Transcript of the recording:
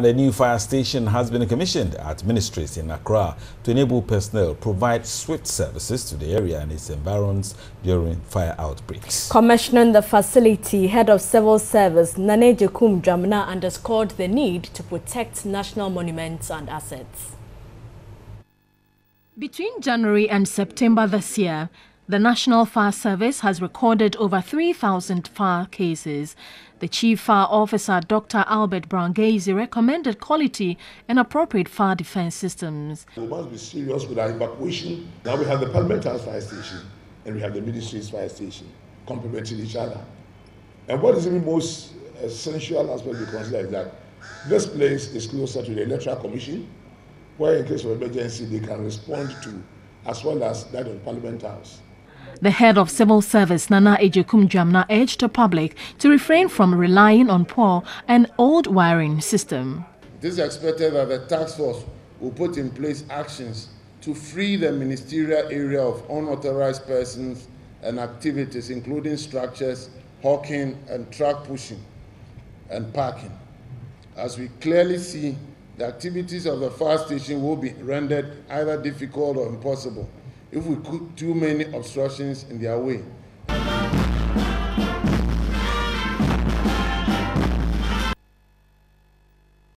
And a new fire station has been commissioned at ministries in Accra to enable personnel provide swift services to the area and its environs during fire outbreaks. Commissioning the facility, head of civil service Nana Agyekum-Dwamena underscored the need to protect national monuments and assets. Between January and September this year, the National Fire Service has recorded over 3,000 fire cases. The Chief Fire Officer, Dr. Albert Brown Gaisie, recommended quality and appropriate fire defense systems. We must be serious with our evacuation. Now we have the Parliament House Fire Station and we have the Ministry's Fire Station complementing each other. And what is the most essential aspect we consider is that this place is closer to the Electoral Commission, where in case of emergency they can respond to, as well as that of Parliament House. The head of civil service, Nana Agyekum-Dwamena, urged the public to refrain from relying on poor and old wiring system. It is expected that the task force will put in place actions to free the ministerial area of unauthorized persons and activities, including structures, hawking, and truck pushing and parking. As we clearly see, the activities of the fire station will be rendered either difficult or impossible if we put too many obstructions in their way.